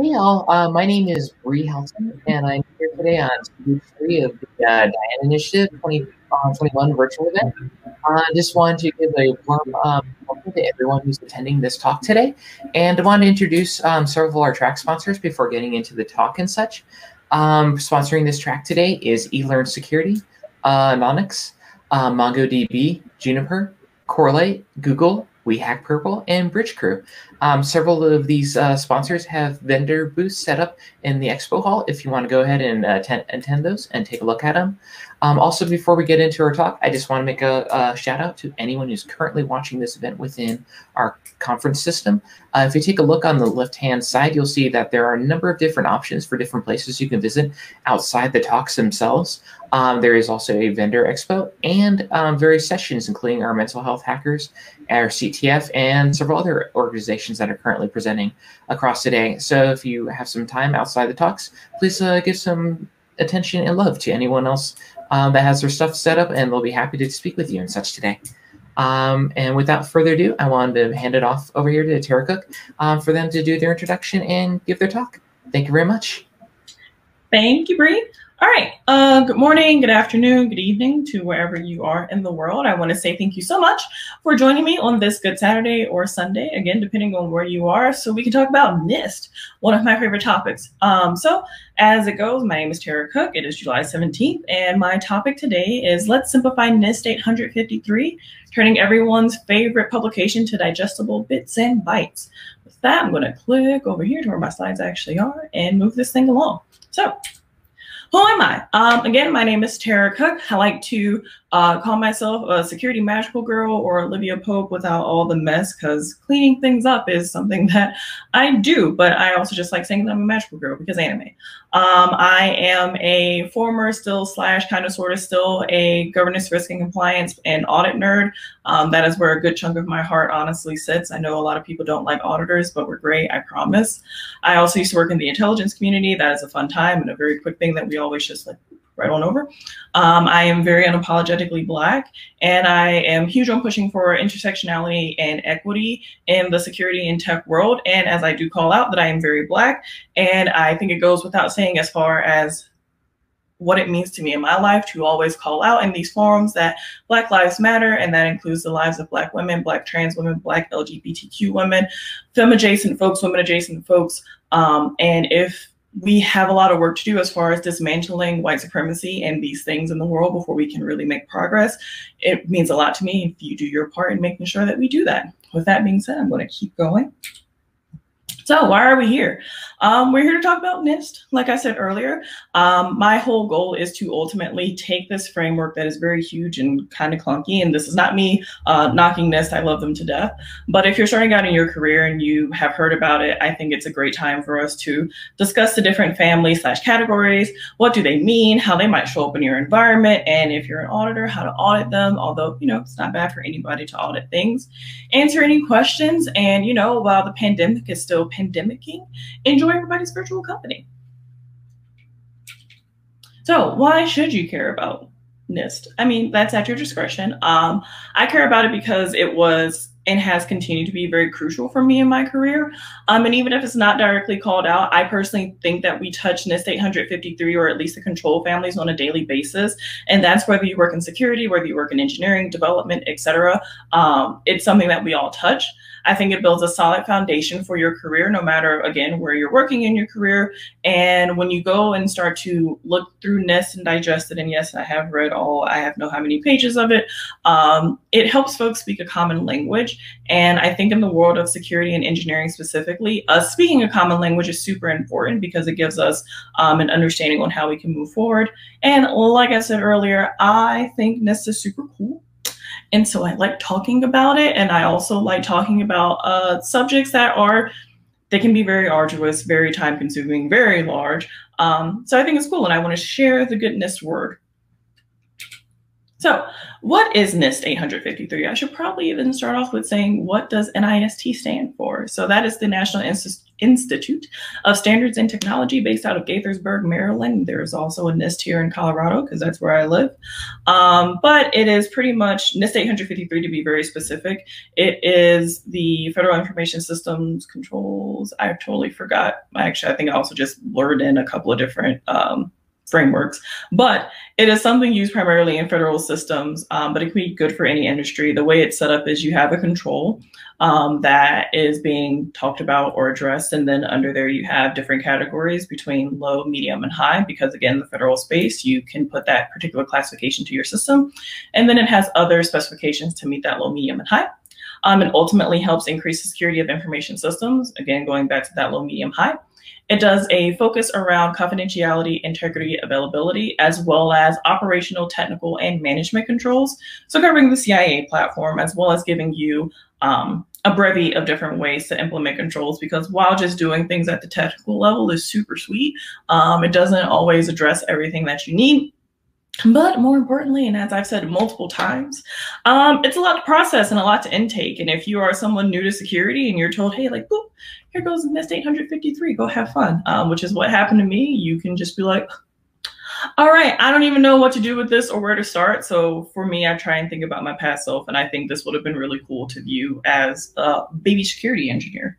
Hey all, uh, my name is Bree Helton, and I'm here today on stage three of the uh, Diana Initiative 2021 uh, virtual event. I uh, just wanted to give a warm um, welcome to everyone who's attending this talk today, and I want to introduce um, several of our track sponsors before getting into the talk and such. Um, sponsoring this track today is eLearn Security, uh, uh, MongoDB, Juniper, Correlate, Google, we Hack Purple, and Bridgecrew. Um, several of these uh, sponsors have vendor booths set up in the expo hall if you want to go ahead and uh, attend, attend those and take a look at them. Um, also, before we get into our talk, I just want to make a, a, shout out to anyone who's currently watching this event within our conference system. Uh, if you take a look on the left-hand side, you'll see that there are a number of different options for different places you can visit outside the talks themselves. Um, there is also a vendor expo and um, various sessions, including our mental health hackers, our CTF, and several other organizations that are currently presenting across today. So if you have some time outside the talks, please uh, give some attention and love to anyone else um, that has their stuff set up, and they'll be happy to speak with you and such today. Um, and without further ado, I wanted to hand it off over here to Terra Cooke um, for them to do their introduction and give their talk. Thank you very much. Thank you, Bree. All right. Uh, good morning, good afternoon, good evening to wherever you are in the world. I want to say thank you so much for joining me on this Good Saturday or Sunday, again, depending on where you are, so we can talk about NIST, one of my favorite topics. Um, so, as it goes, my name is Terra Cooke. It is July 17th, and my topic today is Let's Simplify NIST 853, turning everyone's favorite publication to digestible bits and bytes. With that, I'm going to click over here to where my slides actually are and move this thing along. So, who am I? Um, again, my name is Terra Cooke. I like to uh, call myself a security magical girl or Olivia Pope without all the mess because cleaning things up is something that I do. But I also just like saying that I'm a magical girl because anime. Um, I am a former, still slash kind of sort of still a governance, risk, and compliance and audit nerd. Um, that is where a good chunk of my heart honestly sits. I know a lot of people don't like auditors, but we're great, I promise. I also used to work in the intelligence community. That is a fun time and a very quick thing that we always just like right on over. Um, I am very unapologetically Black, and I am huge on pushing for intersectionality and equity in the security and tech world. And as I do call out that I am very Black, and I think it goes without saying as far as what it means to me in my life to always call out in these forums that Black Lives Matter, and that includes the lives of Black women, Black trans women, Black LGBTQ women, femme adjacent folks, women adjacent folks. Um, and if we have a lot of work to do as far as dismantling white supremacy and these things in the world before we can really make progress. It means a lot to me if you do your part in making sure that we do that. With that being said, I'm going to keep going. So why are we here? Um, we're here to talk about NIST. Like I said earlier, um, my whole goal is to ultimately take this framework that is very huge and kind of clunky. And this is not me uh, knocking NIST. I love them to death. But if you're starting out in your career and you have heard about it, I think it's a great time for us to discuss the different families slash categories. What do they mean? How they might show up in your environment? And if you're an auditor, how to audit them. Although, you know, it's not bad for anybody to audit things. Answer any questions. And, you know, while the pandemic is still pandemicking, enjoy everybody's virtual company. So why should you care about NIST? I mean, that's at your discretion. Um, I care about it because it was and has continued to be very crucial for me in my career. Um, and even if it's not directly called out, I personally think that we touch NIST 853 or at least the control families on a daily basis. And that's whether you work in security, whether you work in engineering, development, etc. Um, it's something that we all touch. I think it builds a solid foundation for your career, no matter, again, where you're working in your career. And when you go and start to look through NIST and digest it, and yes, I have read all, I have know how many pages of it, um, it helps folks speak a common language. And I think in the world of security and engineering specifically, us speaking a common language is super important because it gives us um, an understanding on how we can move forward. And like I said earlier, I think NIST is super cool. And so I like talking about it. And I also like talking about uh, subjects that are, they can be very arduous, very time consuming, very large. Um, so I think it's cool. And I want to share the good NIST word. So what is NIST 853? I should probably even start off with saying, what does NIST stand for? So that is the National Institute Institute of Standards and Technology based out of Gaithersburg, Maryland. There's also a NIST here in Colorado because that's where I live. Um, but it is pretty much NIST 853 to be very specific. It is the Federal Information Systems Controls. I totally forgot. Actually, I think I also just blurred in a couple of different um, frameworks, but it is something used primarily in federal systems, um, but it can be good for any industry. The way it's set up is you have a control um, that is being talked about or addressed, and then under there you have different categories between low, medium, and high, because again, the federal space, you can put that particular classification to your system, and then it has other specifications to meet that low, medium, and high. Um, and ultimately helps increase the security of information systems. Again, going back to that low, medium, high. It does a focus around confidentiality, integrity, availability, as well as operational, technical, and management controls. So covering the CIA platform, as well as giving you um, a brevity of different ways to implement controls because while just doing things at the technical level is super sweet, um, it doesn't always address everything that you need. But more importantly, and as I've said multiple times, um, it's a lot to process and a lot to intake. And if you are someone new to security and you're told, hey, like, boop, here goes NIST 853, go have fun, um, which is what happened to me, you can just be like, all right, I don't even know what to do with this or where to start. So for me, I try and think about my past self. And I think this would have been really cool to view as a baby security engineer.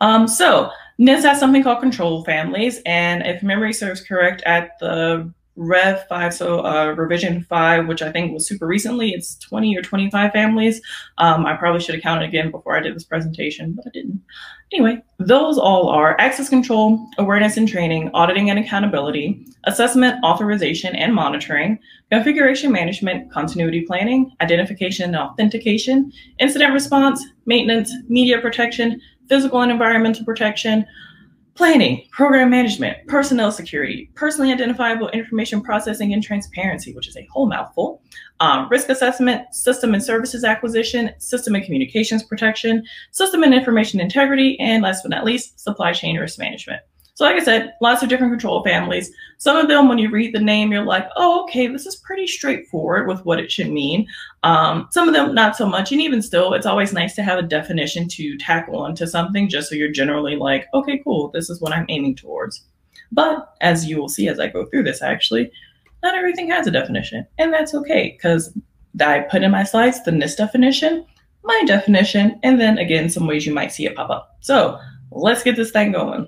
Um, so NIST has something called control families. And if memory serves correct, at the Rev 5, so uh, revision 5, which I think was super recently. It's 20 or 25 families. Um, I probably should have counted again before I did this presentation, but I didn't. Anyway, those all are access control, awareness and training, auditing and accountability, assessment, authorization and monitoring, configuration management, continuity planning, identification and authentication, incident response, maintenance, media protection, physical and environmental protection, Planning, program management, personnel security, personally identifiable information processing and transparency, which is a whole mouthful, um, risk assessment, system and services acquisition, system and communications protection, system and information integrity, and last but not least, supply chain risk management. So like I said, lots of different control families. Some of them, when you read the name, you're like, oh, okay, this is pretty straightforward with what it should mean. Um, some of them, not so much. And even still, it's always nice to have a definition to tackle onto something just so you're generally like, okay, cool, this is what I'm aiming towards. But as you will see as I go through this, actually, not everything has a definition. And that's okay, because I put in my slides the NIST definition, my definition, and then again, some ways you might see it pop up. So let's get this thing going.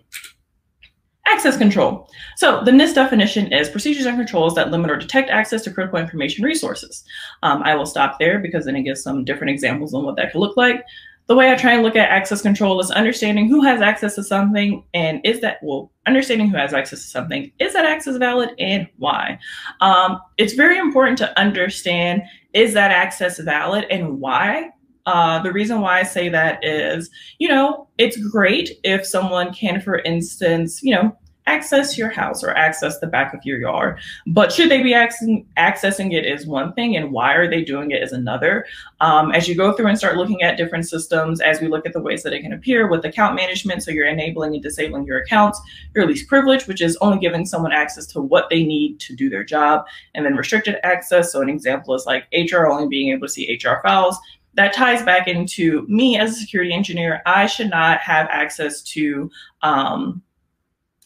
Access control. So the NIST definition is procedures and controls that limit or detect access to critical information resources. Um, I will stop there because then it gives some different examples on what that could look like. The way I try and look at access control is understanding who has access to something and is that, well, understanding who has access to something, is that access valid and why? Um, it's very important to understand is that access valid and why uh, the reason why I say that is, you know, it's great if someone can, for instance, you know, access your house or access the back of your yard. But should they be accessing, accessing it is one thing, and why are they doing it is another. Um, as you go through and start looking at different systems, as we look at the ways that it can appear with account management, so you're enabling and disabling your accounts, your least privilege, which is only giving someone access to what they need to do their job, and then restricted access. So an example is like HR only being able to see HR files that ties back into me as a security engineer. I should not have access to um,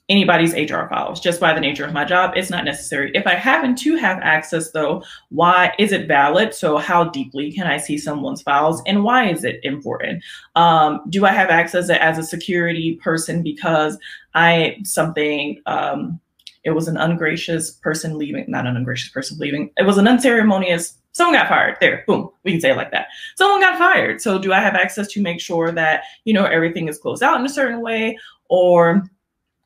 anybody's HR files just by the nature of my job. It's not necessary. If I happen to have access, though, why is it valid? So, how deeply can I see someone's files and why is it important? Um, do I have access as a security person because I something? Um, it was an ungracious person leaving, not an ungracious person leaving. It was an unceremonious someone got fired. There boom. We can say it like that. Someone got fired. So do i have access to make sure that you know everything is closed out in a certain way? Or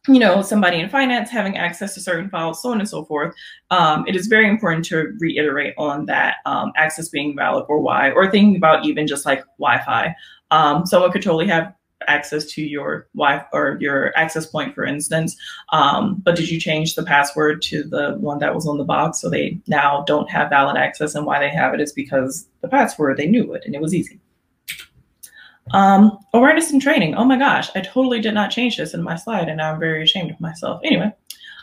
you know somebody in finance having access to certain files so on and so forth. Um, it is very important to reiterate on that um, access being valid or why or thinking about even just like wi-fi. Um, someone could totally have access to your Wi or your access point, for instance. Um, but did you change the password to the one that was on the box so they now don't have valid access? And why they have it is because the password they knew it and it was easy. Um, awareness and training. Oh my gosh, I totally did not change this in my slide, and I'm very ashamed of myself. Anyway,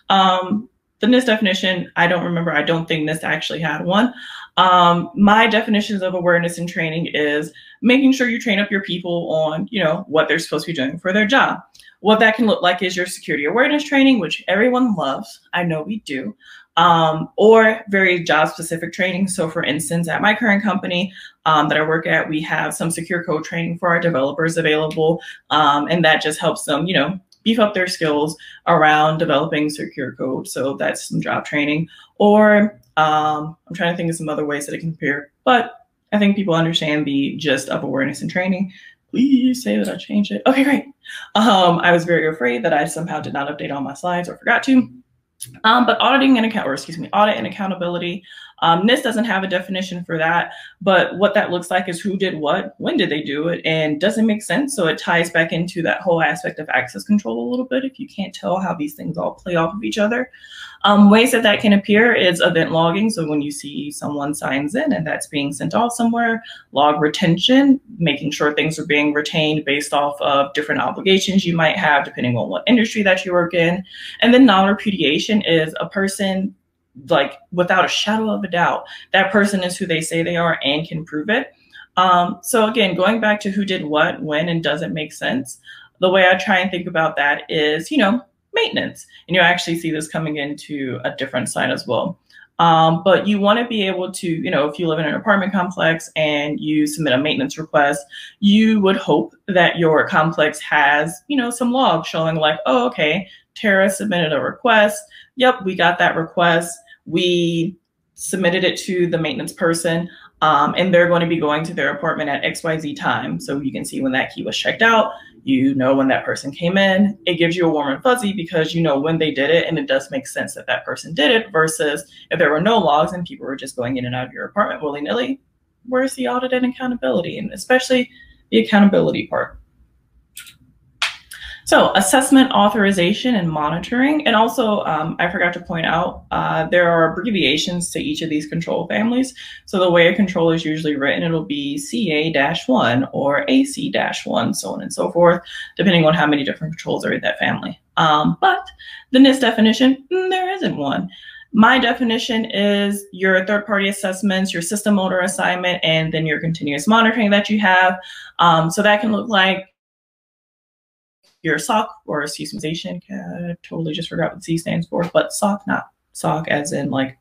um, the NIST definition, I don't remember. I don't think NIST actually had one. Um, my definitions of awareness and training is making sure you train up your people on, you know, what they're supposed to be doing for their job. What that can look like is your security awareness training, which everyone loves. I know we do. Um, or very job specific training. So, for instance, at my current company um, that I work at, we have some secure code training for our developers available. Um, and that just helps them, you know, beef up their skills around developing secure code. So, that's some job training. Or um, I'm trying to think of some other ways that it can appear, but I think people understand the gist of awareness and training please say that I changed it. Okay, great. Um, I was very afraid that I somehow did not update all my slides or forgot to. Um, but auditing and account, or excuse me, audit and accountability. Um, NIST doesn't have a definition for that, but what that looks like is who did what, when did they do it, and does it make sense? So it ties back into that whole aspect of access control a little bit. If you can't tell how these things all play off of each other, um, ways that that can appear is event logging. So when you see someone signs in and that's being sent off somewhere, log retention, making sure things are being retained based off of different obligations you might have, depending on what industry that you work in. And then non repudiation is a person like without a shadow of a doubt, that person is who they say they are and can prove it. Um, so again, going back to who did what, when, and does it make sense? The way I try and think about that is, you know, maintenance. And you actually see this coming into a different site as well. Um, but you want to be able to, you know, if you live in an apartment complex and you submit a maintenance request, you would hope that your complex has, you know, some log showing like, oh, okay, Terra submitted a request. Yep, we got that request. We submitted it to the maintenance person. Um, and they're going to be going to their apartment at XYZ time. So you can see when that key was checked out, you know when that person came in. It gives you a warm and fuzzy because you know when they did it, and it does make sense that that person did it. Versus if there were no logs and people were just going in and out of your apartment willy nilly, where's the audit and accountability, and especially the accountability part. So assessment, authorization, and monitoring. And also, um, I forgot to point out, uh, there are abbreviations to each of these control families. So the way a control is usually written, it'll be CA-1 or AC-1, so on and so forth, depending on how many different controls are in that family. Um, but the NIST definition, mm, there isn't one. My definition is your third party assessments, your system owner assignment, and then your continuous monitoring that you have. Um, so that can look like your SOC or me, I uh, totally just forgot what C stands for, but SOC, not SOC as in like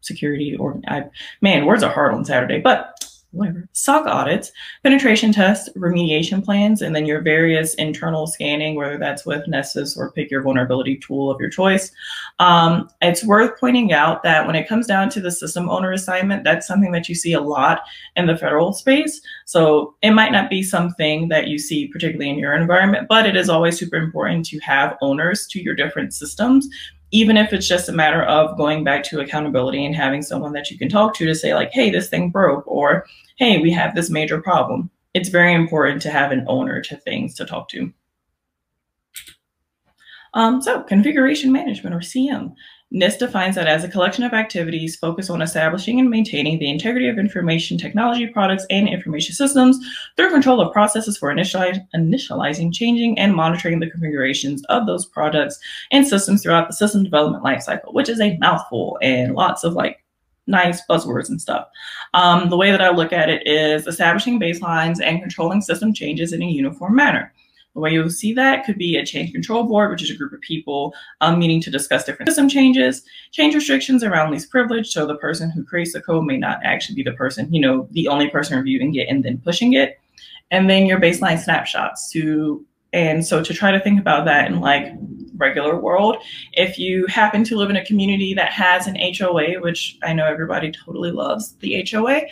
security or I man, words are hard on Saturday, but whatever. SOC audits, penetration tests, remediation plans, and then your various internal scanning, whether that's with Nessus or pick your vulnerability tool of your choice. Um, it's worth pointing out that when it comes down to the system owner assignment, that's something that you see a lot in the federal space. So it might not be something that you see particularly in your environment, but it is always super important to have owners to your different systems even if it's just a matter of going back to accountability and having someone that you can talk to to say like hey this thing broke or hey we have this major problem it's very important to have an owner to things to talk to um, so configuration management or cm NIST defines that as a collection of activities focused on establishing and maintaining the integrity of information technology products and information systems through control of processes for initializing, changing, and monitoring the configurations of those products and systems throughout the system development lifecycle, which is a mouthful and lots of like nice buzzwords and stuff. Um, the way that I look at it is establishing baselines and controlling system changes in a uniform manner. The way you'll see that could be a change control board, which is a group of people um, meeting to discuss different system changes, change restrictions around least privilege. So the person who creates the code may not actually be the person, you know, the only person reviewing it and then pushing it. And then your baseline snapshots to, and so to try to think about that in like regular world, if you happen to live in a community that has an HOA, which I know everybody totally loves the HOA,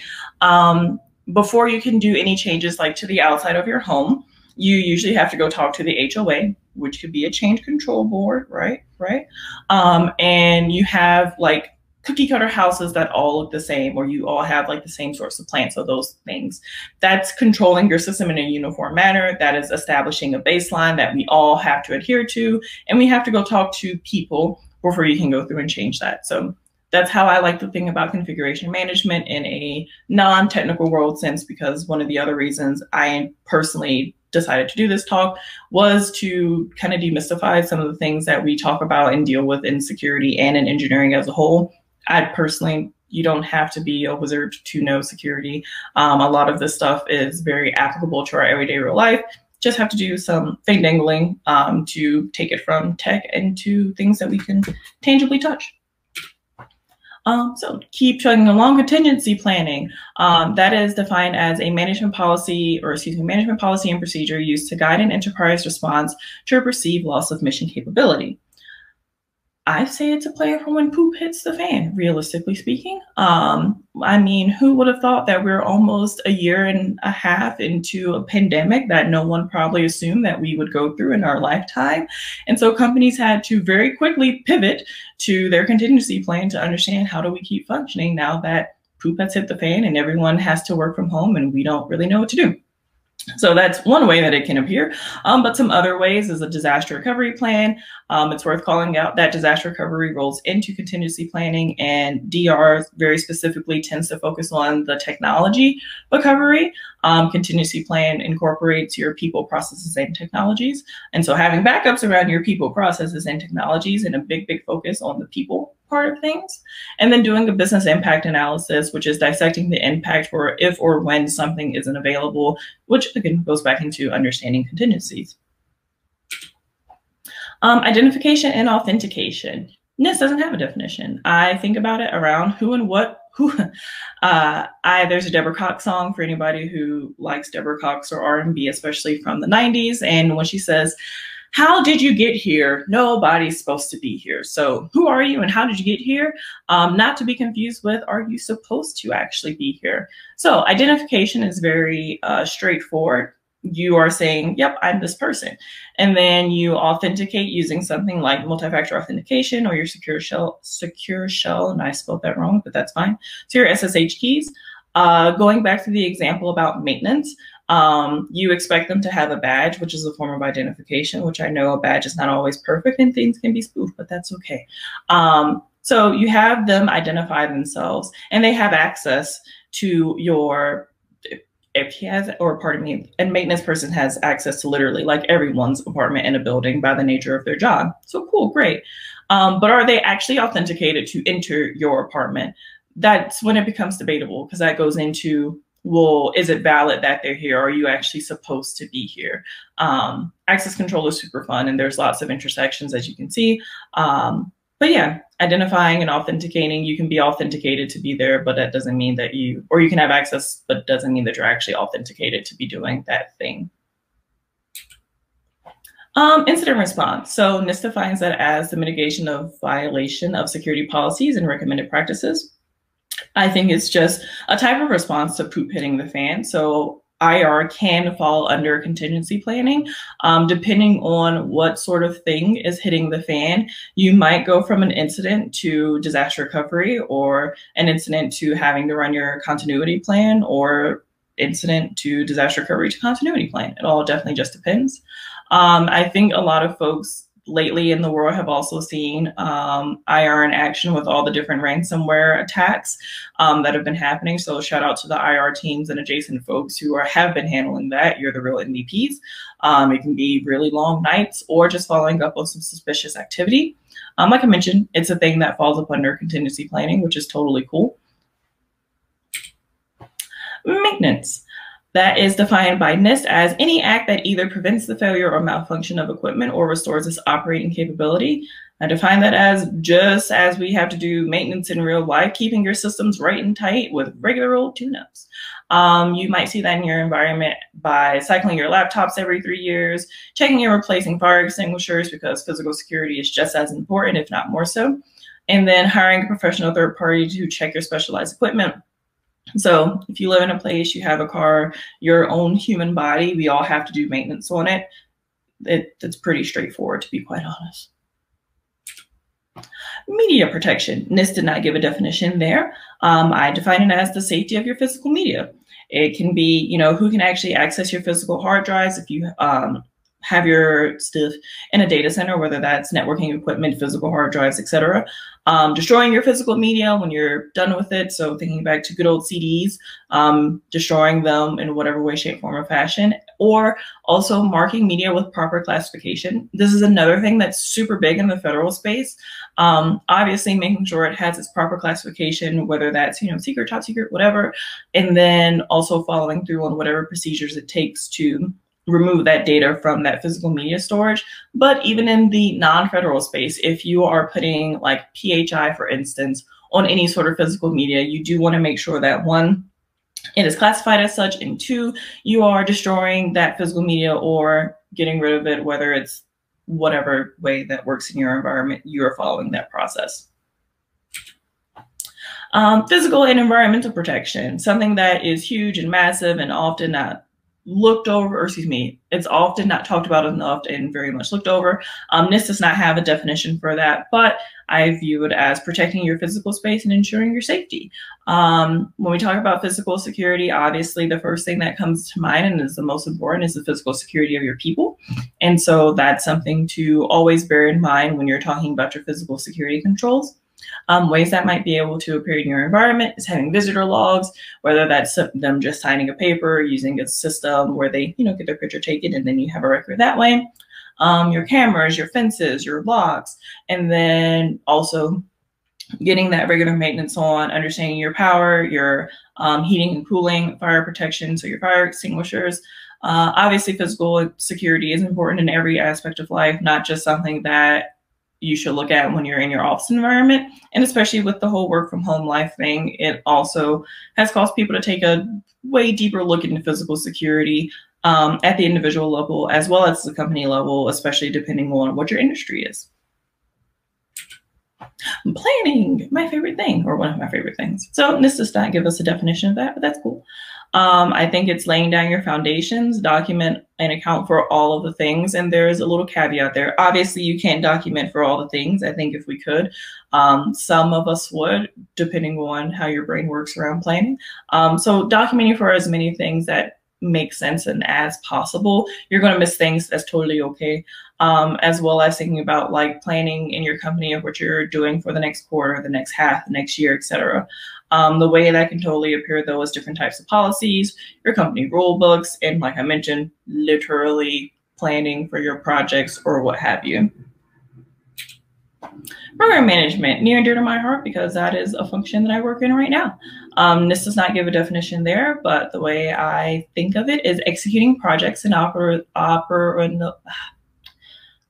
um, before you can do any changes like to the outside of your home, you usually have to go talk to the HOA, which could be a change control board, right? Right. Um, and you have like cookie cutter houses that all look the same, or you all have like the same sorts of plants. So those things. That's controlling your system in a uniform manner. That is establishing a baseline that we all have to adhere to, and we have to go talk to people before you can go through and change that. So that's how I like to think about configuration management in a non-technical world sense because one of the other reasons I personally decided to do this talk was to kind of demystify some of the things that we talk about and deal with in security and in engineering as a whole. I personally, you don't have to be a wizard to know security. Um, a lot of this stuff is very applicable to our everyday real life. Just have to do some thing dangling um, to take it from tech into things that we can tangibly touch. Um, so keep chugging along contingency planning. Um, that is defined as a management policy or excuse me, management policy and procedure used to guide an enterprise response to a perceived loss of mission capability. I say it's a plan for when poop hits the fan, realistically speaking. Um, I mean, who would have thought that we're almost a year and a half into a pandemic that no one probably assumed that we would go through in our lifetime? And so companies had to very quickly pivot to their contingency plan to understand how do we keep functioning now that poop has hit the fan and everyone has to work from home and we don't really know what to do. So that's one way that it can appear. Um, but some other ways is a disaster recovery plan. Um, it's worth calling out that disaster recovery rolls into contingency planning, and DR very specifically tends to focus on the technology recovery. Um, contingency plan incorporates your people, processes, and technologies. And so having backups around your people, processes, and technologies, and a big, big focus on the people part of things. And then doing a business impact analysis, which is dissecting the impact for if or when something isn't available, which again goes back into understanding contingencies. Um, identification and authentication. NIST doesn't have a definition. I think about it around who and what Uh, I there's a Deborah Cox song for anybody who likes Deborah Cox or R&B, especially from the '90s, and when she says, how did you get here? Nobody's supposed to be here. So, who are you and how did you get here? Um, not to be confused with, are you supposed to actually be here? So, identification is very uh, straightforward. You are saying, yep, I'm this person. And then you authenticate using something like multi factor authentication or your secure shell, secure shell. And I spelled that wrong, but that's fine. So, your SSH keys. Uh, going back to the example about maintenance, um, you expect them to have a badge, which is a form of identification, which I know a badge is not always perfect and things can be spoofed, but that's okay. Um, so you have them identify themselves and they have access to your if he has or pardon me a maintenance person has access to literally like everyone's apartment in a building by the nature of their job so cool great um, but are they actually authenticated to enter your apartment that's when it becomes debatable because that goes into well, is it valid that they're here? Are you actually supposed to be here? Um, access control is super fun, and there's lots of intersections as you can see. Um, but yeah, identifying and authenticating, you can be authenticated to be there, but that doesn't mean that you, or you can have access, but doesn't mean that you're actually authenticated to be doing that thing. Um, incident response. So NIST defines that as the mitigation of violation of security policies and recommended practices. I think it's just a type of response to poop hitting the fan. So IR can fall under contingency planning. Um, depending on what sort of thing is hitting the fan, you might go from an incident to disaster recovery or an incident to having to run your continuity plan or incident to disaster recovery to continuity plan. It all definitely just depends. Um, I think a lot of folks lately in the world have also seen um, IR in action with all the different ransomware attacks um, that have been happening. So shout out to the IR teams and adjacent folks who are have been handling that. You're the real MVPs. Um, it can be really long nights or just following up on some suspicious activity. Um, like I mentioned, it's a thing that falls up under contingency planning, which is totally cool. Maintenance. That is defined by NIST as any act that either prevents the failure or malfunction of equipment or restores its operating capability. I define that as just as we have to do maintenance in real life, keeping your systems right and tight with regular old tune-ups. Um, you might see that in your environment by cycling your laptops every three years, checking and replacing fire extinguishers because physical security is just as important, if not more so, and then hiring a professional third party to check your specialized equipment so if you live in a place, you have a car, your own human body, we all have to do maintenance on it. it it's pretty straightforward, to be quite honest. Media protection. NIST did not give a definition there. Um, I define it as the safety of your physical media. It can be, you know, who can actually access your physical hard drives if you um, have your stuff in a data center, whether that's networking equipment, physical hard drives, etc. Um, destroying your physical media when you're done with it. So thinking back to good old CDs, um, destroying them in whatever way, shape, form, or fashion. or also marking media with proper classification. This is another thing that's super big in the federal space. Um, obviously, making sure it has its proper classification, whether that's you know secret, top secret, whatever, and then also following through on whatever procedures it takes to remove that data from that physical media storage. But even in the non-federal space, if you are putting like PHI, for instance, on any sort of physical media, you do want to make sure that one, it is classified as such, and two, you are destroying that physical media or getting rid of it, whether it's whatever way that works in your environment, you are following that process. Um, physical and environmental protection, something that is huge and massive and often not looked over, or excuse me, it's often not talked about enough and very much looked over. Um, NIST does not have a definition for that, but I view it as protecting your physical space and ensuring your safety. Um, when we talk about physical security, obviously the first thing that comes to mind and is the most important is the physical security of your people. And so that's something to always bear in mind when you're talking about your physical security controls. Um, ways that might be able to appear in your environment is having visitor logs, whether that's them just signing a paper, using a system where they, you know, get their picture taken and then you have a record that way. Um, your cameras, your fences, your locks, and then also getting that regular maintenance on, understanding your power, your um, heating and cooling, fire protection, so your fire extinguishers. Uh, obviously, physical security is important in every aspect of life, not just something that you should look at when you're in your office environment. And especially with the whole work from home life thing, it also has caused people to take a way deeper look into physical security um, at the individual level as well as the company level, especially depending on what your industry is. Planning, my favorite thing, or one of my favorite things. So this does not give us a definition of that, but that's cool. Um, I think it's laying down your foundations, document and account for all of the things. And there's a little caveat there. Obviously, you can't document for all the things. I think if we could, um, some of us would, depending on how your brain works around planning. Um, so documenting for as many things that make sense and as possible. You're going to miss things. That's totally okay. Um, as well as thinking about like planning in your company of what you're doing for the next quarter, the next half, the next year, etc. Um, the way that can totally appear though is different types of policies, your company rule books, and like I mentioned, literally planning for your projects or what have you. Program management, near and dear to my heart because that is a function that I work in right now. Um, this does not give a definition there, but the way I think of it is executing projects and oper, oper,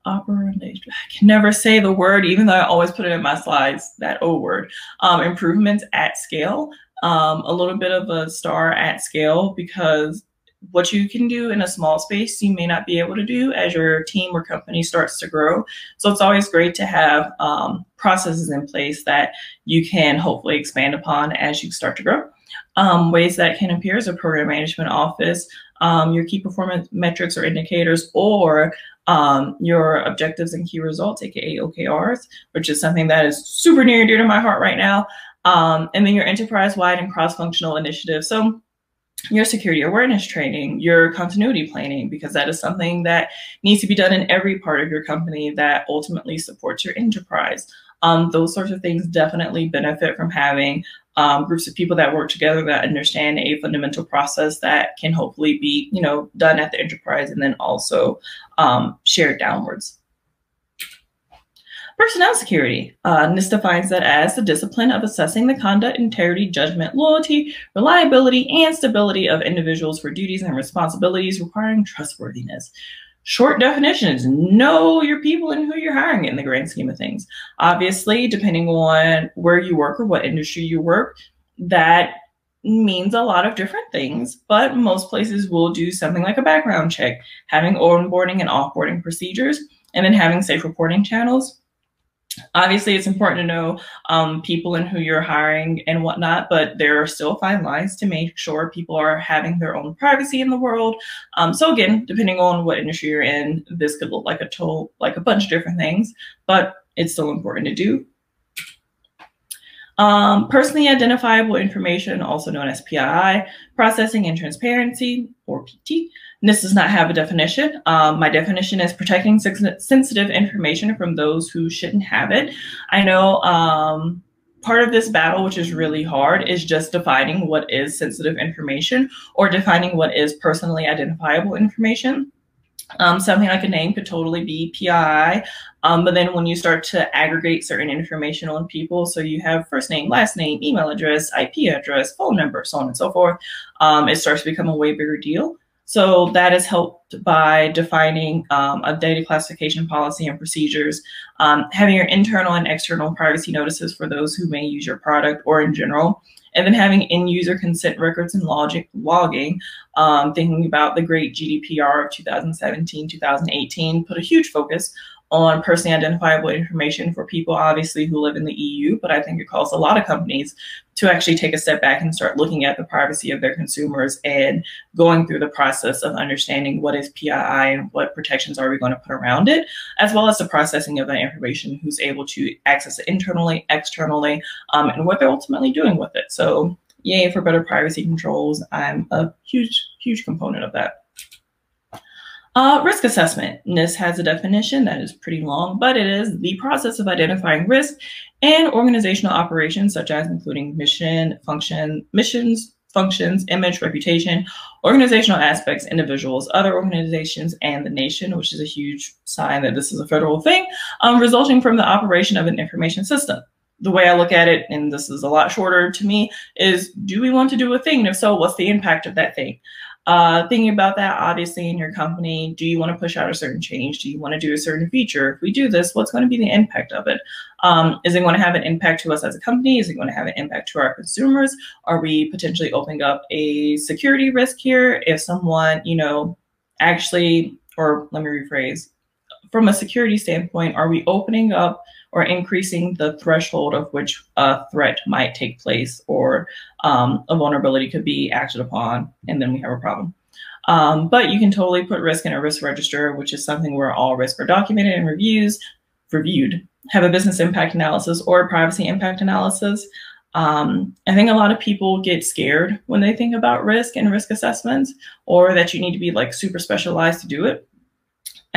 oper, I can never say the word, even though I always put it in my slides, that O word. Um, improvements at scale. Um, a little bit of a star at scale because what you can do in a small space, you may not be able to do as your team or company starts to grow. So it's always great to have um, processes in place that you can hopefully expand upon as you start to grow. Um, ways that can appear as a program management office, um, your key performance metrics or indicators, or um, your objectives and key results, aka OKRs, which is something that is super near and dear to my heart right now. Um, and then your enterprise-wide and cross-functional initiatives. So your security awareness training, your continuity planning, because that is something that needs to be done in every part of your company that ultimately supports your enterprise. Um, those sorts of things definitely benefit from having um, groups of people that work together that understand a fundamental process that can hopefully be, you know, done at the enterprise and then also um, shared downwards. Personnel security. Uh, NIST defines that as the discipline of assessing the conduct, integrity, judgment, loyalty, reliability, and stability of individuals for duties and responsibilities requiring trustworthiness. Short definition is know your people and who you're hiring in the grand scheme of things. Obviously, depending on where you work or what industry you work, that means a lot of different things, but most places will do something like a background check, having onboarding and offboarding procedures, and then having safe reporting channels Obviously, it's important to know um, people and who you're hiring and whatnot, but there are still fine lines to make sure people are having their own privacy in the world. Um, so again, depending on what industry you're in, this could look like a total, like a bunch of different things, but it's still important to do. Um, personally identifiable information, also known as PII, processing and transparency, or PT, this does not have a definition. Um, my definition is protecting sensitive information from those who shouldn't have it. I know um, part of this battle, which is really hard, is just defining what is sensitive information or defining what is personally identifiable information. Um, something like a name could totally be PII. Um, but then when you start to aggregate certain information on people, so you have first name, last name, email address, IP address, phone number, so on and so forth, um, it starts to become a way bigger deal. So that is helped by defining um, a data classification policy and procedures, um, having your internal and external privacy notices for those who may use your product or in general, and then having end user consent records and logic logging, um, thinking about the great GDPR of 2017, 2018, put a huge focus on personally identifiable information for people obviously who live in the EU, but I think it calls a lot of companies to actually take a step back and start looking at the privacy of their consumers and going through the process of understanding what is PII and what protections are we going to put around it, as well as the processing of that information, who's able to access it internally, externally, um, and what they're ultimately doing with it. So yay for better privacy controls. I'm a huge, huge component of that. Uh, risk assessment. this has a definition that is pretty long, but it is the process of identifying risk and organizational operations, such as including mission, function, missions, functions, image, reputation, organizational aspects, individuals, other organizations, and the nation, which is a huge sign that this is a federal thing, um, resulting from the operation of an information system. The way I look at it, and this is a lot shorter to me, is do we want to do a thing? And if so, what's the impact of that thing? Uh, thinking about that, obviously, in your company, do you want to push out a certain change? Do you want to do a certain feature? If we do this, what's going to be the impact of it? Um, is it going to have an impact to us as a company? Is it going to have an impact to our consumers? Are we potentially opening up a security risk here? If someone, you know, actually, or let me rephrase, from a security standpoint, are we opening up or increasing the threshold of which a threat might take place or um, a vulnerability could be acted upon, and then we have a problem. Um, but you can totally put risk in a risk register, which is something where all risks are documented and reviews, reviewed, have a business impact analysis or a privacy impact analysis. Um, I think a lot of people get scared when they think about risk and risk assessments, or that you need to be like super specialized to do it.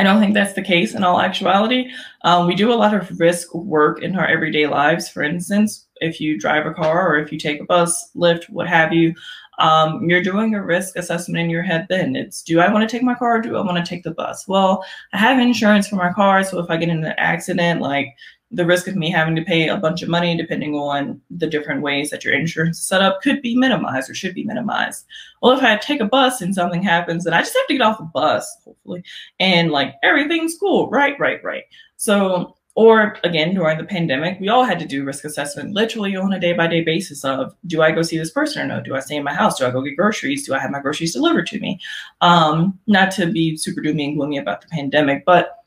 I don't think that's the case in all actuality. Um, we do a lot of risk work in our everyday lives. For instance, if you drive a car or if you take a bus, Lyft, what have you, um, you're doing a risk assessment in your head then. It's do I want to take my car or do I want to take the bus? Well, I have insurance for my car, so if I get in an accident, like the risk of me having to pay a bunch of money, depending on the different ways that your insurance is set up, could be minimized or should be minimized. Well, if I take a bus and something happens, then I just have to get off the bus, hopefully, and like everything's cool. Right, right, right. So, or again, during the pandemic, we all had to do risk assessment literally on a day by day basis of do I go see this person or no? Do I stay in my house? Do I go get groceries? Do I have my groceries delivered to me? Um, not to be super doomy and gloomy about the pandemic, but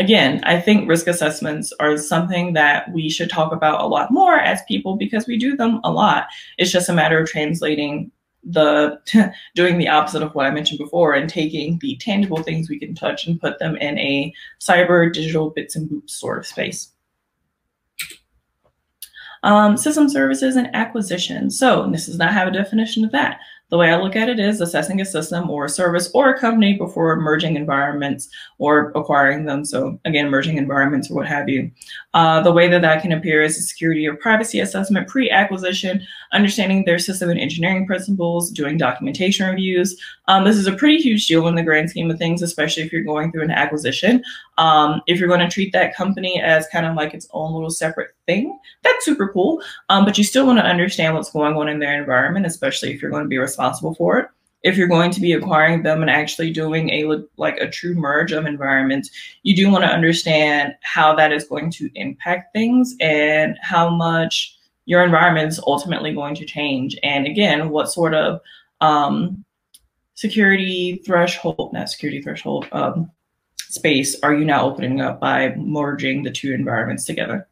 again, I think risk assessments are something that we should talk about a lot more as people because we do them a lot. It's just a matter of translating the doing the opposite of what I mentioned before and taking the tangible things we can touch and put them in a cyber digital bits and boops sort of space. Um, system services and acquisition. So this does not have a definition of that. The way I look at it is assessing a system or a service or a company before merging environments or acquiring them. So again, merging environments or what have you. Uh, the way that that can appear is a security or privacy assessment pre-acquisition, understanding their system and engineering principles, doing documentation reviews. Um, this is a pretty huge deal in the grand scheme of things, especially if you're going through an acquisition. Um, if you're going to treat that company as kind of like its own little separate thing, that's super cool. Um, but you still want to understand what's going on in their environment, especially if you're going to be responsible for it. If you're going to be acquiring them and actually doing a like a true merge of environments, you do want to understand how that is going to impact things and how much your environment is ultimately going to change. And again, what sort of um, security threshold, not security threshold, um, space are you now opening up by merging the two environments together?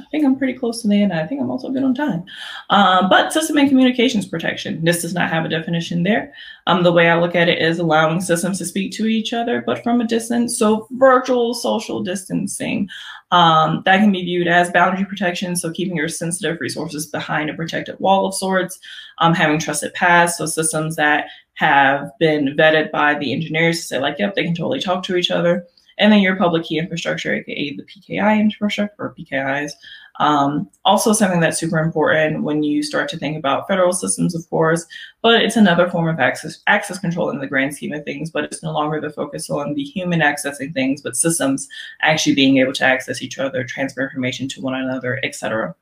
I think I'm pretty close to the end. I think I'm also good on time. Um, but system and communications protection. This does not have a definition there. Um, the way I look at it is allowing systems to speak to each other, but from a distance. So virtual social distancing. Um, that can be viewed as boundary protection. So keeping your sensitive resources behind a protected wall of sorts. Um, having trusted paths. So systems that have been vetted by the engineers to say like, yep, they can totally talk to each other and then your public key infrastructure, aka the PKI infrastructure or PKIs, Um, also, something that's super important when you start to think about federal systems, of course, but it's another form of access access control in the grand scheme of things. But it's no longer the focus on the human accessing things, but systems actually being able to access each other, transfer information to one another, etc.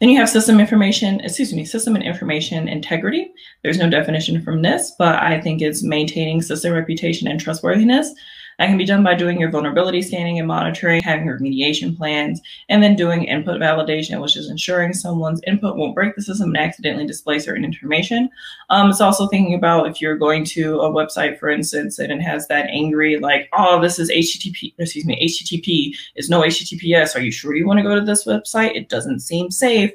Then you have system information, excuse me, system and information integrity. There's no definition from this, but I think it's maintaining system reputation and trustworthiness. That can be done by doing your vulnerability scanning and monitoring, having your remediation plans, and then doing input validation, which is ensuring someone's input won't break the system and accidentally display certain information. Um, it's also thinking about if you're going to a website, for instance, and it has that angry, like, oh, this is HTTP, excuse me, HTTP is no HTTPS. Are you sure you want to go to this website? It doesn't seem safe.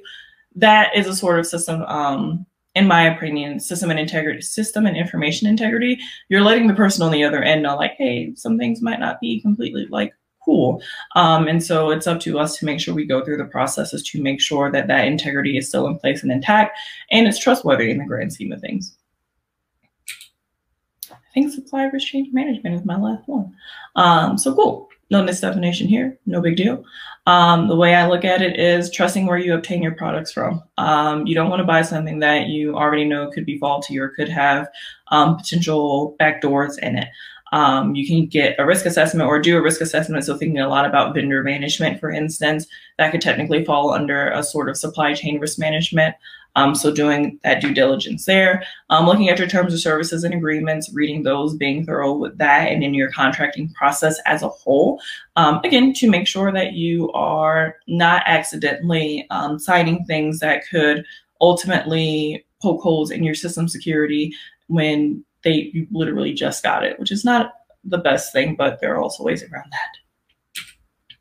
That is a sort of system um, in my opinion, system and integrity, system and information integrity, you're letting the person on the other end know, like, hey, some things might not be completely like cool. Um, and so it's up to us to make sure we go through the processes to make sure that that integrity is still in place and intact and it's trustworthy in the grand scheme of things. I think supply risk change management is my last one. Um, so cool. No NIST definition here. No big deal. Um, the way I look at it is trusting where you obtain your products from. Um, you don't want to buy something that you already know could be faulty or could have um, potential backdoors in it. Um, you can get a risk assessment or do a risk assessment. So, thinking a lot about vendor management, for instance, that could technically fall under a sort of supply chain risk management. Um, so doing that due diligence there, um, looking at your terms of services and agreements, reading those, being thorough with that, and in your contracting process as a whole. Um, again, to make sure that you are not accidentally um, signing things that could ultimately poke holes in your system security when they you literally just got it, which is not the best thing, but there are also ways around that.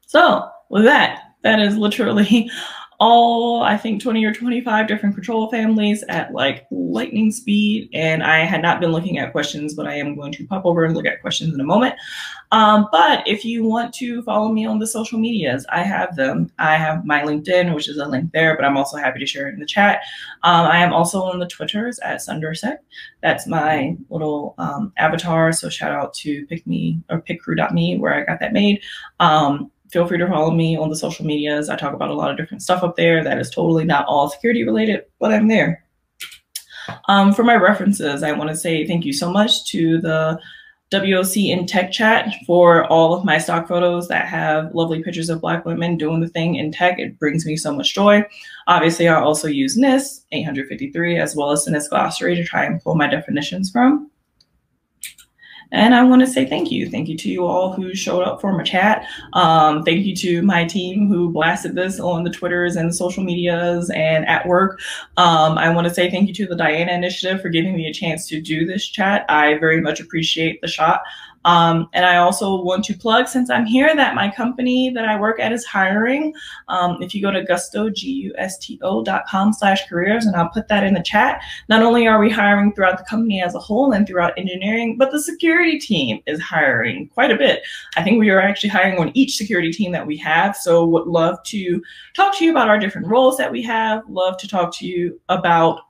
So with that, that is literally all I think 20 or 25 different control families at like lightning speed. And I had not been looking at questions, but I am going to pop over and look at questions in a moment. Um, but if you want to follow me on the social medias, I have them. I have my LinkedIn, which is a link there, but I'm also happy to share it in the chat. Um, I am also on the Twitters at Sundersec. That's my little um, avatar. So shout out to pick me or picrew.me where I got that made. Feel free to follow me on the social medias. I talk about a lot of different stuff up there that is totally not all security related, but I'm there. Um, for my references, I want to say thank you so much to the WOC in Tech Chat for all of my stock photos that have lovely pictures of Black women doing the thing in tech. It brings me so much joy. Obviously, I also use NIST 853 as well as the NIST glossary to try and pull my definitions from. And I want to say thank you. Thank you to you all who showed up for my chat. Um, thank you to my team who blasted this on the Twitters and social medias and at work. Um, I want to say thank you to the Diana Initiative for giving me a chance to do this chat. I very much appreciate the shot. Um, and I also want to plug, since I'm here, that my company that I work at is hiring. Um, if you go to gusto, G-U-S-T-O dot com slash careers, and I'll put that in the chat. Not only are we hiring throughout the company as a whole and throughout engineering, but the security team is hiring quite a bit. I think we are actually hiring on each security team that we have. So would love to talk to you about our different roles that we have. Love to talk to you about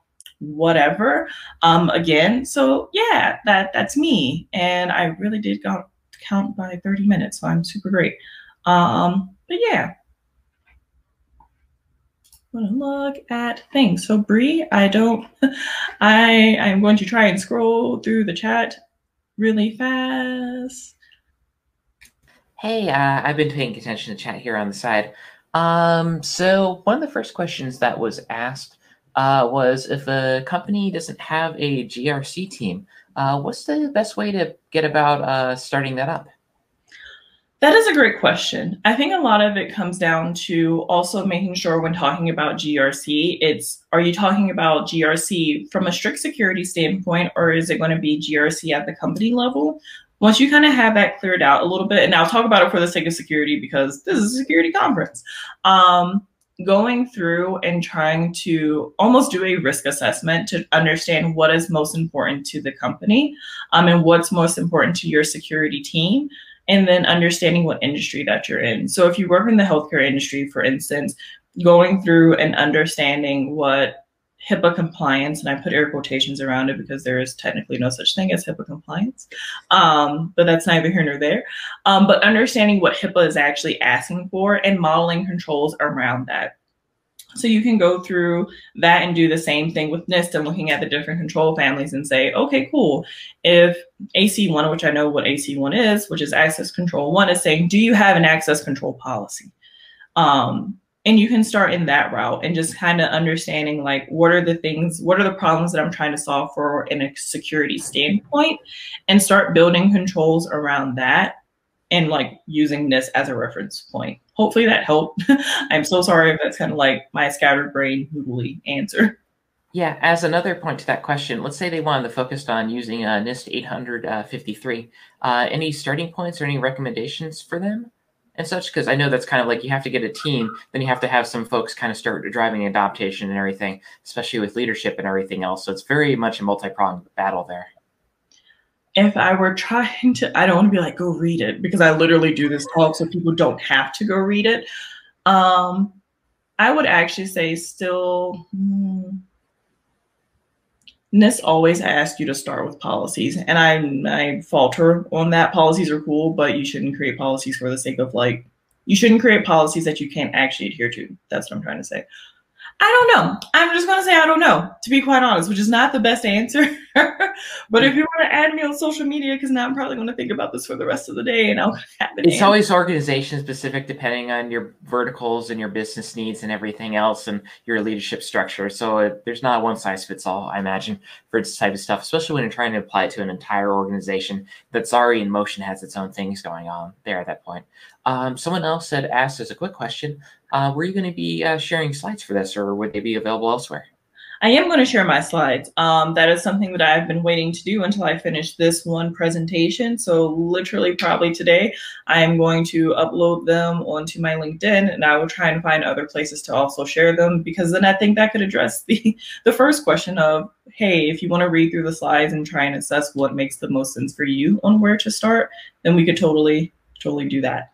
whatever. Um, again, so yeah, that that's me, and I really did go, count by 30 minutes, so I'm super great. Um, but yeah. I'm gonna look at things. So Bree, I don't I I'm going to try and scroll through the chat really fast. Hey, uh, I've been paying attention to chat here on the side. Um, so one of the first questions that was asked uh, was if a company doesn't have a GRC team, uh, what's the best way to get about uh, starting that up? That is a great question. I think a lot of it comes down to also making sure when talking about GRC, it's are you talking about GRC from a strict security standpoint, or is it going to be GRC at the company level? Once you kind of have that cleared out a little bit, and I'll talk about it for the sake of security because this is a security conference. Um, going through and trying to almost do a risk assessment to understand what is most important to the company um, and what's most important to your security team and then understanding what industry that you're in. So if you work in the healthcare industry for instance going through and understanding what HIPAA compliance, and I put air quotations around it because there is technically no such thing as HIPAA compliance, um, but that's neither here nor there. Um, but understanding what HIPAA is actually asking for and modeling controls around that. So you can go through that and do the same thing with NIST and looking at the different control families and say, okay, cool. If AC1, which I know what AC1 is, which is access control one, is saying, do you have an access control policy? Um, and you can start in that route and just kind of understanding like what are the things what are the problems that i'm trying to solve for in a security standpoint and start building controls around that and like using this as a reference point hopefully that helped. I'm so sorry if that's kind of like my scattered brain noodly answer. Yeah, as another point to that question, let's say they wanted to focus on using uh, NIST 853. Uh, any starting points or any recommendations for them and such? Because I know that's kind of like you have to get a team, then you have to have some folks kind of start driving adaptation and everything, especially with leadership and everything else. So it's very much a multi pronged battle there if I were trying to, I don't want to be like, go read it because I literally do this talk so people don't have to go read it. Um, I would actually say still, hmm, NIST always asks you to start with policies, and I I falter on that. Policies are cool, but you shouldn't create policies for the sake of like, you shouldn't create policies that you can't actually adhere to. That's what I'm trying to say. I don't know. I'm just gonna say I don't know, to be quite honest, which is not the best answer. but if you want to add me on social media, because now I'm probably gonna think about this for the rest of the day, and I'll have it. It's always organization specific, depending on your verticals and your business needs and everything else, and your leadership structure. So it, there's not one size fits all, I imagine, for this type of stuff, especially when you're trying to apply it to an entire organization that's already in motion, has its own things going on there at that point. Um, someone else had asked as a quick question, uh, were you going to be uh, sharing slides for this or would they be available elsewhere? I am going to share my slides. Um, that is something that I've been waiting to do until I finish this one presentation. So literally probably today, I am going to upload them onto my LinkedIn and I will try and find other places to also share them because then I think that could address the, the first question of, hey, if you want to read through the slides and try and assess what makes the most sense for you on where to start, then we could totally, totally do that.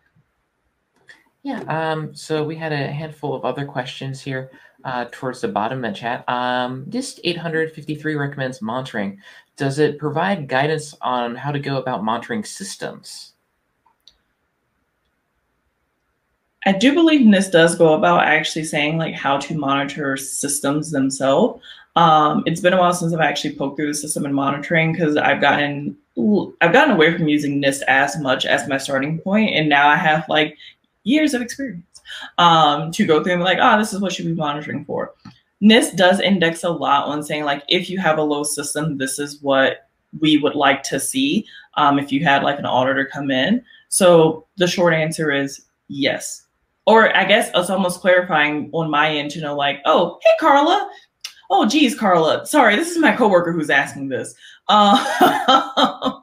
Yeah. Um, so we had a handful of other questions here uh, towards the bottom of the chat. Um, NIST 853 recommends monitoring. Does it provide guidance on how to go about monitoring systems? I do believe NIST does go about actually saying like how to monitor systems themselves. Um, it's been a while since I've actually poked through the system and monitoring because I've gotten I've gotten away from using NIST as much as my starting point, and now I have like years of experience um, to go through and be like, oh, this is what you should be monitoring for. NIST does index a lot on saying like, if you have a low system, this is what we would like to see um, if you had like an auditor come in. So the short answer is yes. Or I guess it's almost clarifying on my end to know like, oh, hey, Carla. Oh, geez, Carla. Sorry, this is my coworker who's asking this. Uh,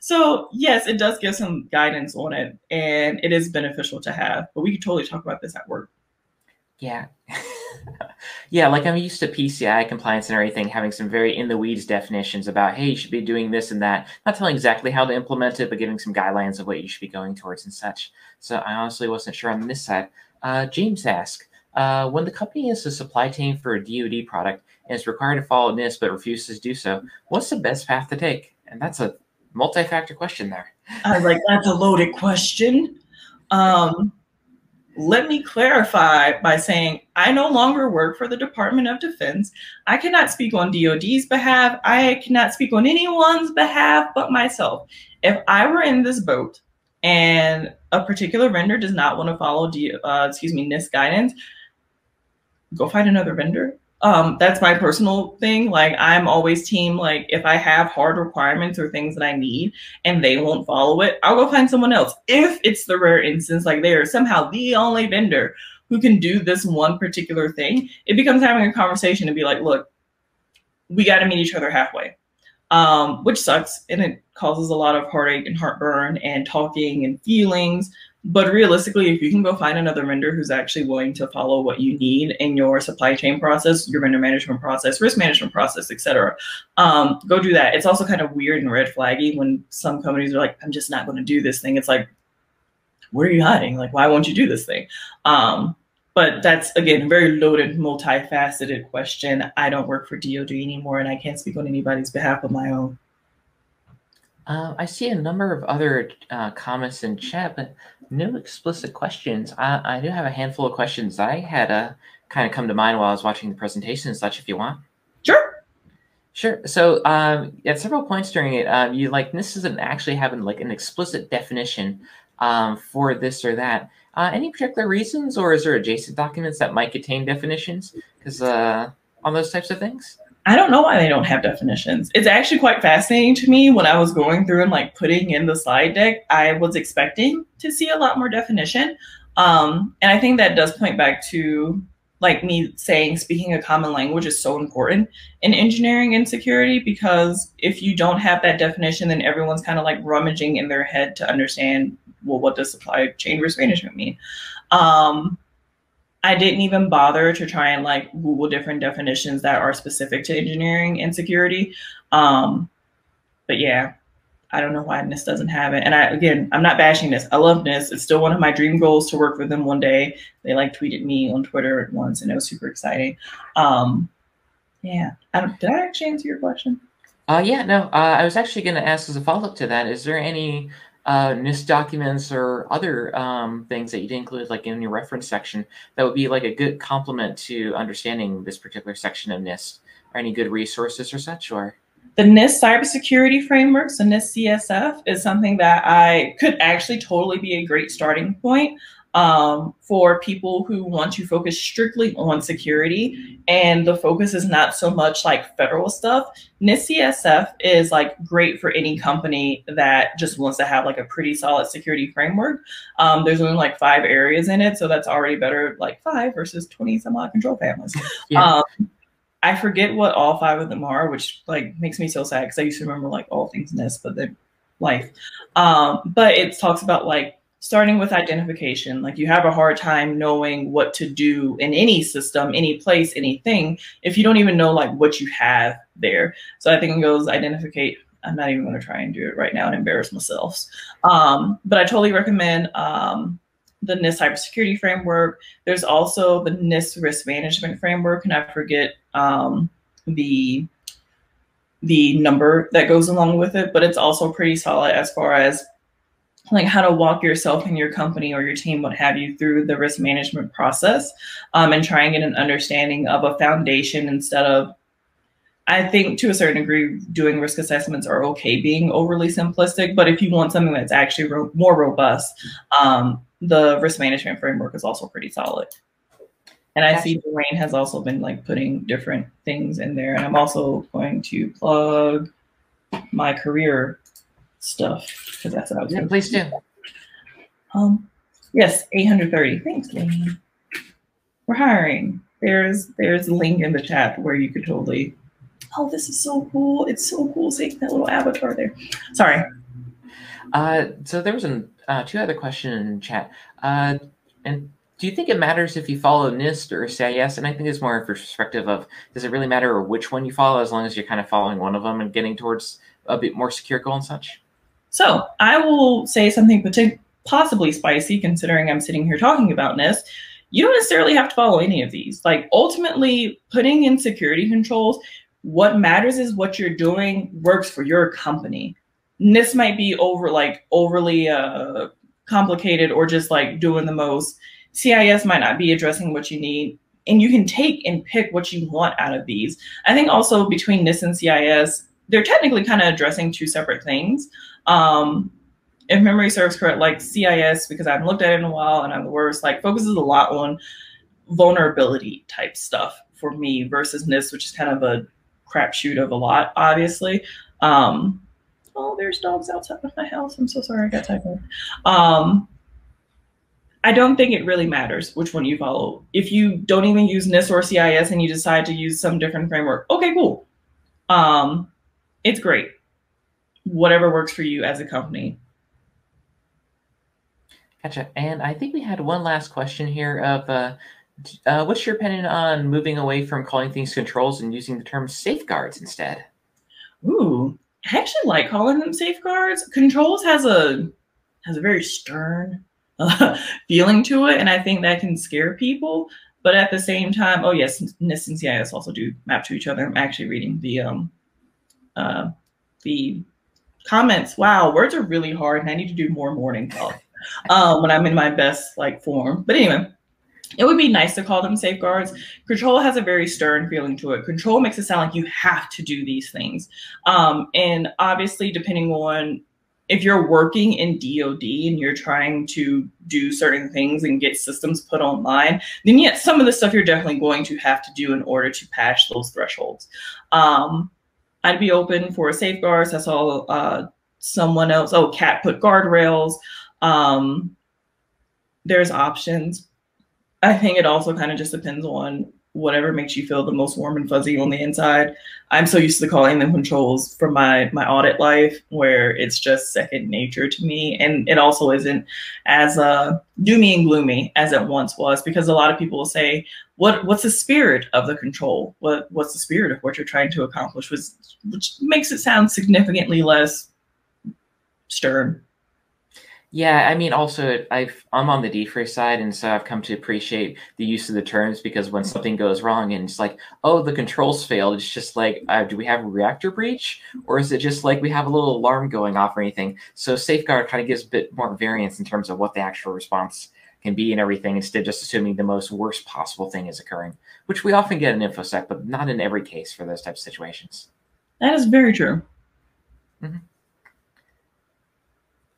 so yes, it does give some guidance on it, and it is beneficial to have. But we could totally talk about this at work. Yeah. yeah, like I'm used to PCI compliance and everything having some very in the weeds definitions about, hey, you should be doing this and that. Not telling exactly how to implement it, but giving some guidelines of what you should be going towards and such. So I honestly wasn't sure on this side. Uh, James asked, uh, when the company is a supply chain for a DoD product and is required to follow NIST but refuses to do so, what's the best path to take? And that's a multi-factor question there. I was like, that's a loaded question. Um, let me clarify by saying I no longer work for the Department of Defense. I cannot speak on DoD's behalf. I cannot speak on anyone's behalf but myself. If I were in this boat and a particular vendor does not want to follow, D, uh, excuse me, NIST guidance, go find another vendor. Um, that's my personal thing. Like I'm always team, like if I have hard requirements or things that I need and they won't follow it, I'll go find someone else. If it's the rare instance, like they are somehow the only vendor who can do this one particular thing, it becomes having a conversation and be like, look, we got to meet each other halfway. Um, which sucks and it causes a lot of heartache and heartburn and talking and feelings but realistically, if you can go find another vendor who's actually willing to follow what you need in your supply chain process, your vendor management process, risk management process, etc., um, go do that. It's also kind of weird and red flaggy when some companies are like, "I'm just not going to do this thing." It's like, where are you hiding? Like, why won't you do this thing? Um, but that's again a very loaded, multifaceted question. I don't work for DoD anymore, and I can't speak on anybody's behalf of my own. Uh, I see a number of other uh, comments in chat, but no explicit questions. I, I do have a handful of questions I had uh, kind of come to mind while I was watching the presentation and such, if you want. Sure. Sure. So um, at several points during it, um, you like this isn't actually having like an explicit definition um, for this or that. Uh, any particular reasons, or is there adjacent documents that might contain definitions? Because uh, on those types of things. I don't know why they don't have definitions. It's actually quite fascinating to me when I was going through and like putting in the slide deck. I was expecting to see a lot more definition. Um, and I think that does point back to like me saying speaking a common language is so important in engineering and security because if you don't have that definition, then everyone's kind of like rummaging in their head to understand, well, what does supply chain risk management mean? Um, I didn't even bother to try and like Google different definitions that are specific to engineering and security. Um, but yeah, I don't know why NIST doesn't have it. And I again, I'm not bashing this. I love NIST. It's still one of my dream goals to work for them one day. They like tweeted me on Twitter once, and it was super exciting. Um, yeah, I did I actually answer your question? Uh, yeah, no. Uh, I was actually going to ask as a follow up to that. Is there any uh, NIST documents or other um, things that you'd include like in your reference section that would be like a good complement to understanding this particular section of NIST. Or any good resources or such or? The NIST cybersecurity framework, so NIST CSF, is something that I could actually totally be a great starting point um, for people who want to focus strictly on security and the focus is not so much like federal stuff. NIST CSF is like great for any company that just wants to have like a pretty solid security framework. Um, there's only like five areas in it, so that's already better like five versus 20 some odd control families. Yeah. Um, I forget what all five of them are, which like makes me so sad because I used to remember like all things NIST, but then life. Um, but it talks about like starting with identification like you have a hard time knowing what to do in any system any place anything if you don't even know like what you have there so i think it goes identify i'm not even going to try and do it right now and embarrass myself um, but i totally recommend um, the NIST cybersecurity framework. There's also the NIST risk management framework, and I forget um, the the number that goes along with it, but it's also pretty solid as far as like how to walk yourself and your company or your team, what have you, through the risk management process um, and try and get an understanding of a foundation instead of, I think to a certain degree, doing risk assessments are okay being overly simplistic. But if you want something that's actually ro- more robust, um, the risk management framework is also pretty solid. And I see Dwayne has also been like putting different things in there. And I'm also going to plug my career stuff because that's what I was. Yeah, please do. Um, yes, 830. Thanks, Dwayne. We're hiring. There's there's a link in the chat where you could totally. Oh, this is so cool! It's so cool seeing that little avatar there. Sorry. Uh, so there was an, uh, two other questions in chat. Uh, and do you think it matters if you follow NIST or CIS? And I think it's more perspective of does it really matter which one you follow as long as you're kind of following one of them and getting towards a bit more secure goal and such? So I will say something partic- possibly spicy considering I'm sitting here talking about NIST. You don't necessarily have to follow any of these. Like ultimately putting in security controls, what matters is what you're doing works for your company. NIST might be over like overly uh, complicated or just like doing the most. CIS might not be addressing what you need. And you can take and pick what you want out of these. I think also between NIST and CIS, they're technically kind of addressing two separate things. Um, if memory serves correct, like CIS, because I haven't looked at it in a while and I'm the worst, like focuses a lot on vulnerability type stuff for me versus NIST, which is kind of a crapshoot of a lot, obviously. Um, oh, there's dogs outside of my house. I'm so sorry I got typed. Um, I don't think it really matters which one you follow. If you don't even use NIST or CIS and you decide to use some different framework, okay, cool. Um, it's great. Whatever works for you as a company. Gotcha. And I think we had one last question here of uh, uh, what's your opinion on moving away from calling things controls and using the term safeguards instead? Ooh, I actually like calling them safeguards. Controls has a has a very stern uh, feeling to it, and I think that can scare people. But at the same time, oh yes, NIST and CIS also do map to each other. I'm actually reading the um uh, the comments. Wow, words are really hard, and I need to do more morning talk um, when I'm in my best like form. But anyway, it would be nice to call them safeguards. Control has a very stern feeling to it. Control makes it sound like you have to do these things. Um, and obviously, depending on if you're working in DoD and you're trying to do certain things and get systems put online, then yet some of the stuff you're definitely going to have to do in order to patch those thresholds. Um, I'd be open for safeguards. I saw uh, someone else. Oh, cat put guardrails. Um, there's options. I think it also kind of just depends on whatever makes you feel the most warm and fuzzy on the inside. I'm so used to calling them controls from my my audit life where it's just second nature to me. And it also isn't as uh doomy and gloomy as it once was because a lot of people will say, what what's the spirit of the control? What what's the spirit of what you're trying to accomplish? Which which makes it sound significantly less stern. Yeah, I mean, also, I've I'm on the DFIR side, and so I've come to appreciate the use of the terms because when something goes wrong and it's like, oh, the controls failed, it's just like, uh, do we have a reactor breach, or is it just like we have a little alarm going off or anything? So safeguard kind of gives a bit more variance in terms of what the actual response can be and everything, instead of just assuming the most worst possible thing is occurring, which we often get in infosec, but not in every case for those types of situations. That is very true. Mm-hmm.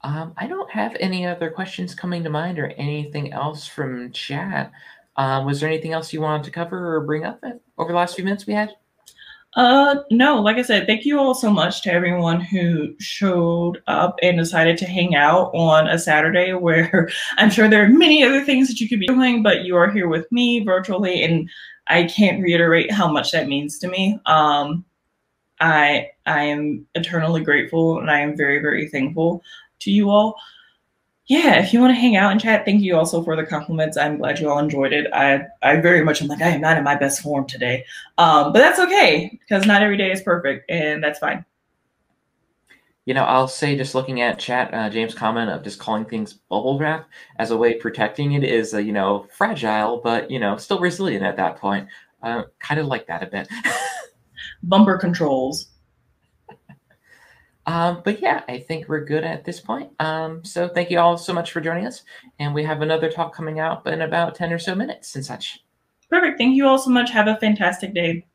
Um, I don't have any other questions coming to mind or anything else from chat. Um, was there anything else you wanted to cover or bring up over the last few minutes we had? Uh, no, like I said, thank you all so much to everyone who showed up and decided to hang out on a Saturday where I'm sure there are many other things that you could be doing, but you are here with me virtually and I can't reiterate how much that means to me. Um, I I am eternally grateful and I am very, very thankful to you all. Yeah, if you want to hang out and chat, thank you also for the compliments. I'm glad you all enjoyed it. I I very much am like I am not in my best form today, um, but that's okay because not every day is perfect, and that's fine. You know, I'll say just looking at chat, uh, James' comment of just calling things bubble wrap as a way of protecting it is, uh, you know, fragile, but, you know, still resilient at that point. Uh, kind of like that a bit. Bumper controls. Um, but yeah, I think we're good at this point. Um, so thank you all so much for joining us. And we have another talk coming out in about 10 or so minutes and such. Perfect. Thank you all so much. Have a fantastic day.